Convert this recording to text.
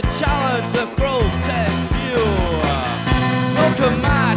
could challenge the grotesque view. at command.